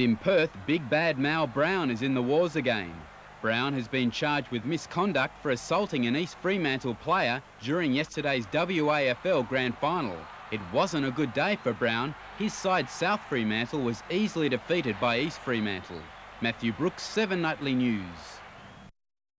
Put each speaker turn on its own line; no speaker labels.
In Perth, big bad Mal Brown is in the wars again. Brown has been charged with misconduct for assaulting an East Fremantle player during yesterday's WAFL Grand Final. It wasn't a good day for Brown. His side, South Fremantle, was easily defeated by East Fremantle. Matthew Brooks, 7 Nightly News.